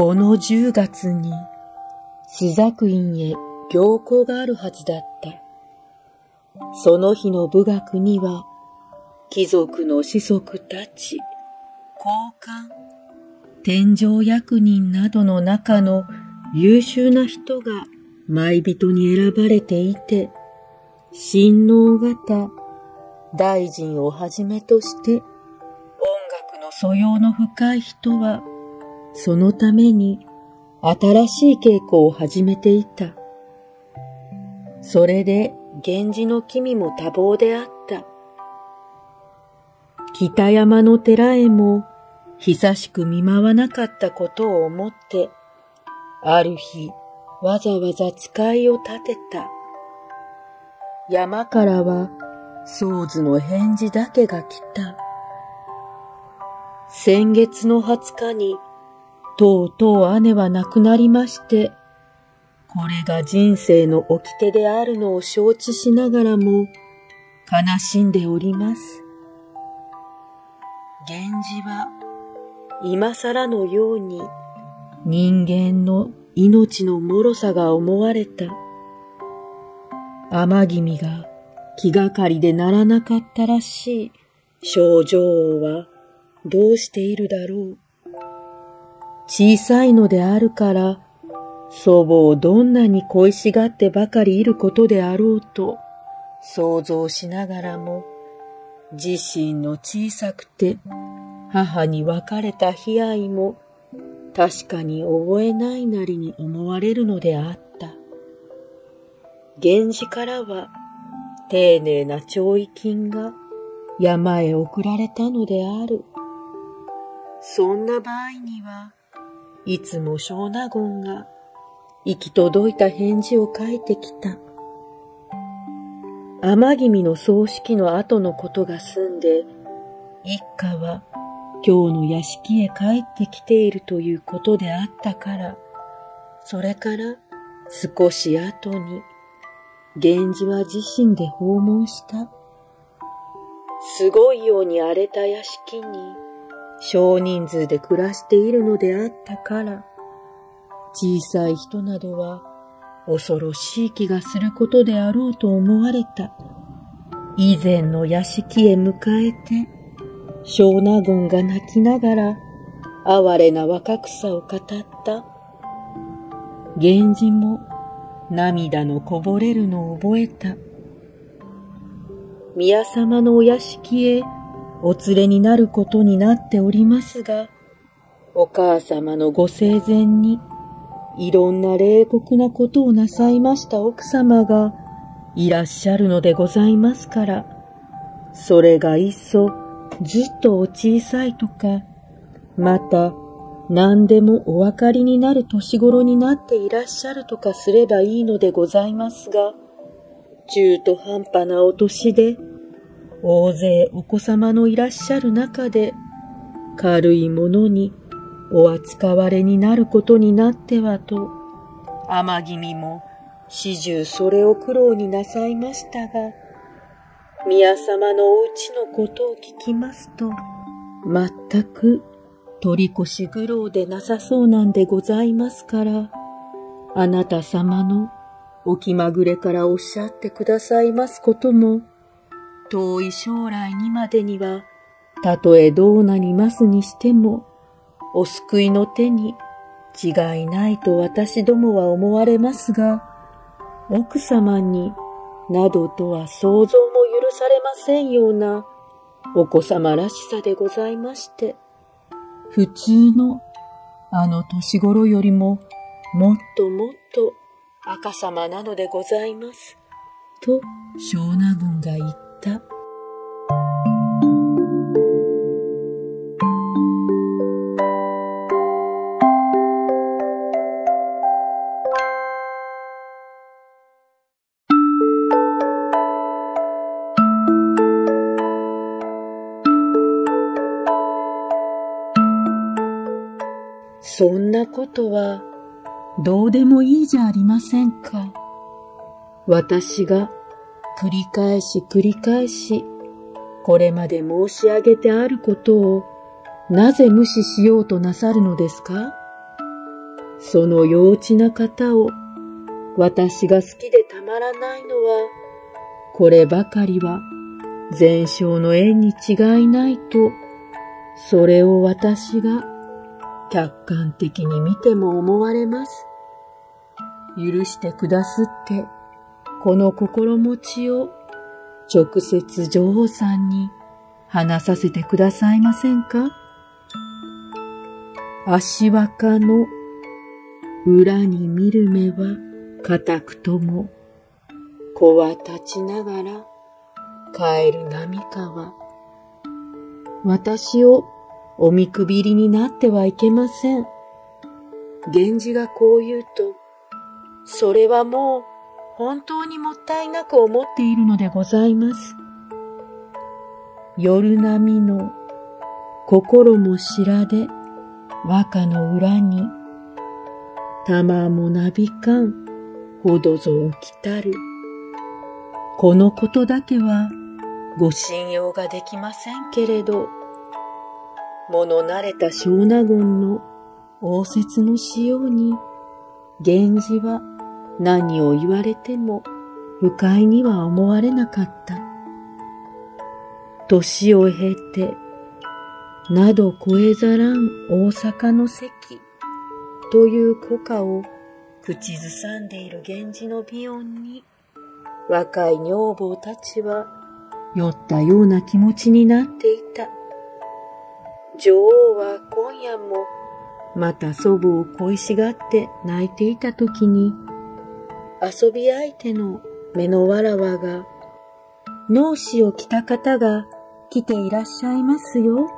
この10月に、朱雀院へ行幸があるはずだった。その日の武学には、貴族の子息たち、交換、天上役人などの中の優秀な人が舞人に選ばれていて、親王方、大臣をはじめとして、音楽の素養の深い人は、そのために新しい稽古を始めていた。それで源氏の君も多忙であった。北山の寺へも久しく見舞わなかったことを思って、ある日わざわざ使いを立てた。山からは宗図の返事だけが来た。先月の20日に、とうとう姉は亡くなりまして、これが人生の掟であるのを承知しながらも、悲しんでおります。源氏は、今更のように、人間の命の脆さが思われた。天君が気がかりでならなかったらしい少女王はどうしているだろう。小さいのであるから祖母をどんなに恋しがってばかりいることであろうと想像しながらも自身の小さくて母に別れた悲哀も確かに覚えないなりに思われるのであった。源氏からは丁寧な調意金が山へ送られたのである。そんな場合には、いつも小納言が行き届いた返事を書いてきた。天君の葬式の後のことが済んで、一家は今日の屋敷へ帰ってきているということであったから、それから少し後に、源氏は自身で訪問した。すごいように荒れた屋敷に少人数で暮らしているのであったから、小さい人などは恐ろしい気がすることであろうと思われた。以前の屋敷へ迎えて、小納言が泣きながら、哀れな若草を語った。源氏も涙のこぼれるのを覚えた。宮様のお屋敷へお連れになることになっておりますが、お母様のご生前にいろんな冷酷なことをなさいました奥様がいらっしゃるのでございますから、それがいっそずっとお小さいとか、また何でもお分かりになる年頃になっていらっしゃるとかすればいいのでございますが、中途半端なお年で、大勢お子様のいらっしゃる中で、軽いものにお扱われになることになってはと、天君も始終それを苦労になさいましたが、宮様のお家のことを聞きますと、全く取り越し苦労でなさそうなんでございますから、あなた様のお気まぐれからおっしゃってくださいますことも、遠い将来にまでには、たとえどうなりますにしても、お救いの手に違いないと私どもは思われますが、奥様になどとは想像も許されませんようなお子様らしさでございまして、普通のあの年頃よりももっともっと赤様なのでございます。と、小納言が言った。そんなことはどうでもいいじゃありませんか。私が繰り返し繰り返しこれまで申し上げてあることをなぜ無視しようとなさるのですか？その幼稚な方を私が好きでたまらないのは、こればかりは前生の縁に違いないと、それを私が客観的に見ても思われます。許してくだすって、この心持ちを直接女王さんに話させてくださいませんか？足若の裏に見る目は固くとも、子は立ちながら帰る波川。私をお見くびりになってはいけません。源氏がこう言うと、それはもう本当にもったいなく思っているのでございます。夜波の心も白で和歌の裏に、玉もなびかんほどぞ浮きたる。このことだけはご信用ができませんけれど、物慣れた小納言の応接のしように、源氏は何を言われても不快には思われなかった。年を経て、など越えざらん大阪の席という古歌を口ずさんでいる源氏の美音に、若い女房たちは酔ったような気持ちになっていた。女王は今夜もまた祖母を恋しがって泣いていた時に、遊び相手の目のわらわが、脳死を着た方が来ていらっしゃいますよ。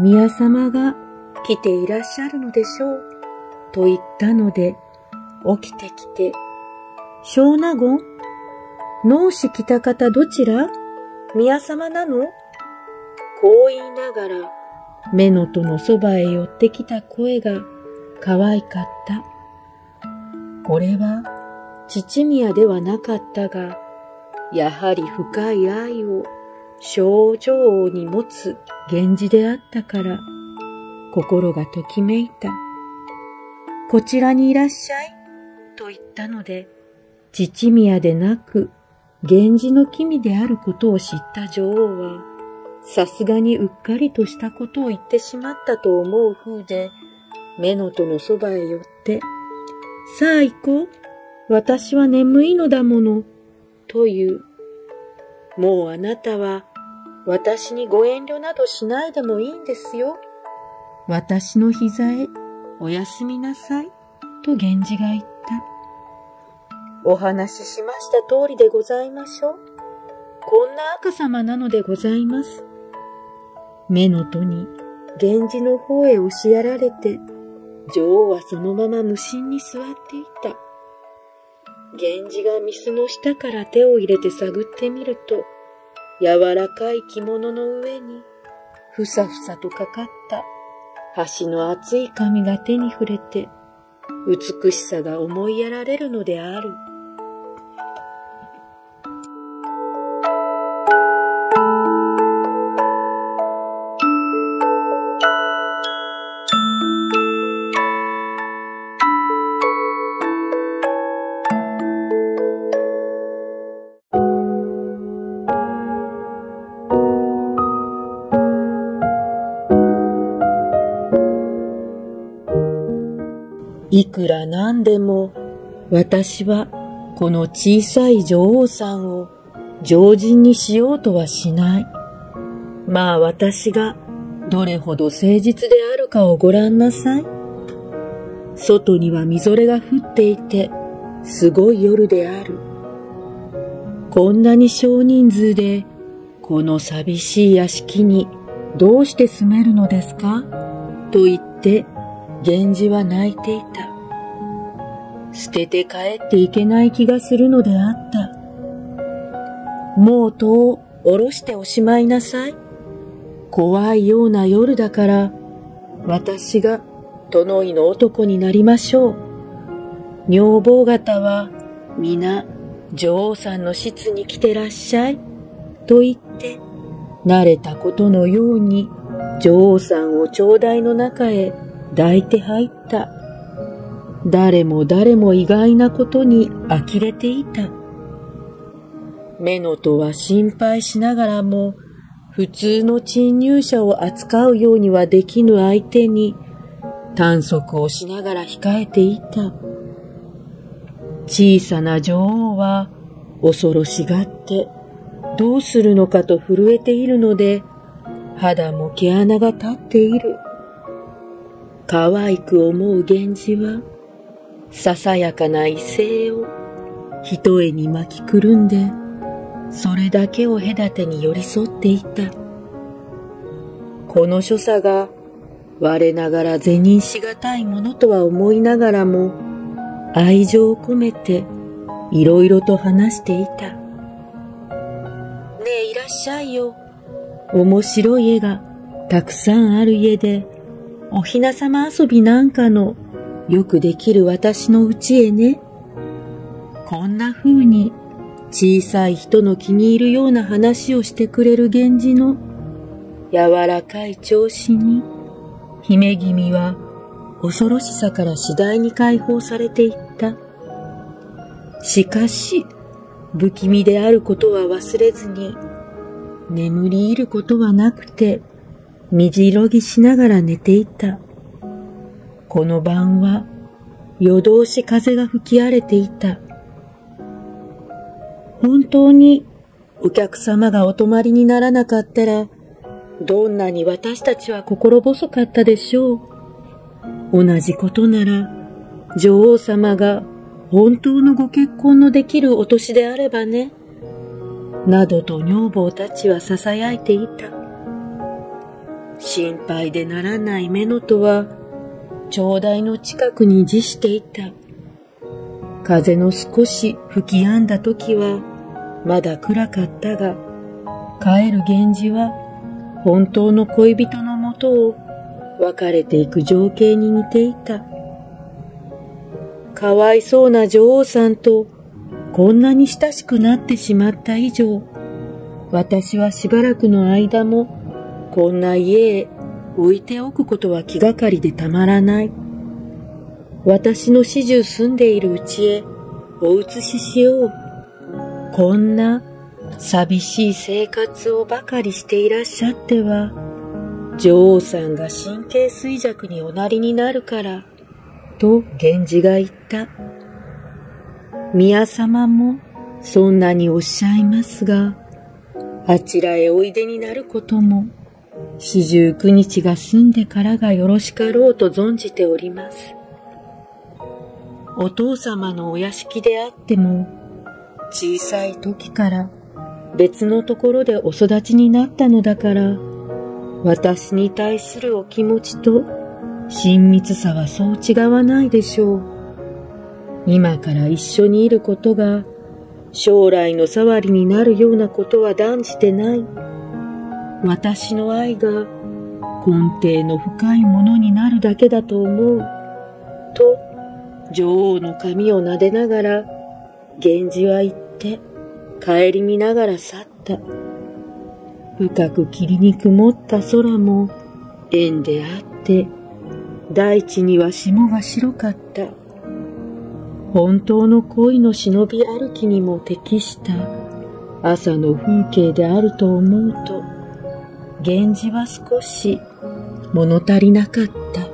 宮様が来ていらっしゃるのでしょう。と言ったので、起きてきて、小納言脳死来た方どちら？宮様なの？こう言いながら、目のとのそばへ寄ってきた声が可愛かった。これは父宮ではなかったが、やはり深い愛を症状に持つ源氏であったから、心がときめいた。こちらにいらっしゃい、と言ったので、父宮でなく、源氏の君であることを知った女王は、さすがにうっかりとしたことを言ってしまったと思う風で、目のとのそばへ寄って、さあ行こう。私は眠いのだもの。という。もうあなたは私にご遠慮などしないでもいいんですよ。私の膝へおやすみなさい。と源氏が言った。お話ししました通りでございましょう。こんな赤様なのでございます。目の戸に源氏の方へ押しやられて、女王はそのまま無心に座っていた。源氏が水の下から手を入れて探ってみると、柔らかい着物の上に、ふさふさとかかった端の厚い髪が手に触れて、美しさが思いやられるのである。くらなんでも、私はこの小さい女王さんを常人にしようとはしない。まあ私がどれほど誠実であるかをご覧なさい。外にはみぞれが降っていて、すごい夜である。こんなに少人数で、この寂しい屋敷にどうして住めるのですか？と言って源氏は泣いていた。捨てて帰っていけない気がするのであった。もう戸を下ろしておしまいなさい。怖いような夜だから、私が殿井の男になりましょう。女房方は皆女王さんの室に来てらっしゃい。と言って、慣れたことのように女王さんを長台の中へ抱いて入った。誰も誰も意外なことに呆れていた。メノとは心配しながらも、普通の侵入者を扱うようにはできぬ相手に、短足をしながら控えていた。小さな女王は恐ろしがってどうするのかと震えているので肌も毛穴が立っている。可愛く思う源氏はささやかな異性を一重に巻きくるんでそれだけを隔てに寄り添っていた。この所作が我ながら是認しがたいものとは思いながらも愛情を込めていろいろと話していた。ねえいらっしゃいよ。面白い絵がたくさんある家でおひなさま遊びなんかのよくできる私の家へね。こんな風に小さい人の気に入るような話をしてくれる源氏の柔らかい調子に、姫君は恐ろしさから次第に解放されていった。しかし、不気味であることは忘れずに、眠り入ることはなくて、みじろぎしながら寝ていた。この晩は夜通し風が吹き荒れていた。本当にお客様がお泊まりにならなかったら、どんなに私たちは心細かったでしょう。同じことなら、女王様が本当のご結婚のできるお年であればね、などと女房たちは囁いていた。心配でならない目のとは、長台の近くに自していた。風の少し吹き止んだ時は、まだ暗かったが、帰る源氏は本当の恋人のもとを別れていく情景に似ていた。かわいそうな女王さんとこんなに親しくなってしまった以上、私はしばらくの間もこんな家へ置いておくことは気がかりでたまらない。私の始終住んでいるうちへお移ししよう。こんな寂しい生活をばかりしていらっしゃっては、女王さんが神経衰弱におなりになるから、と源氏が言った。宮様もそんなにおっしゃいますが、あちらへおいでになることも、四十九日が済んでからがよろしかろうと存じております。お父様のお屋敷であっても、小さい時から別のところでお育ちになったのだから、私に対するお気持ちと親密さはそう違わないでしょう。今から一緒にいることが将来の触りになるようなことは断じてない。私の愛が根底の深いものになるだけだと思う。と、女王の髪を撫でながら源氏は言って帰り見ながら去った。深く霧に曇った空も縁であって、大地には霜が白かった。本当の恋の忍び歩きにも適した朝の風景であると思うと、源氏は少し物足りなかった。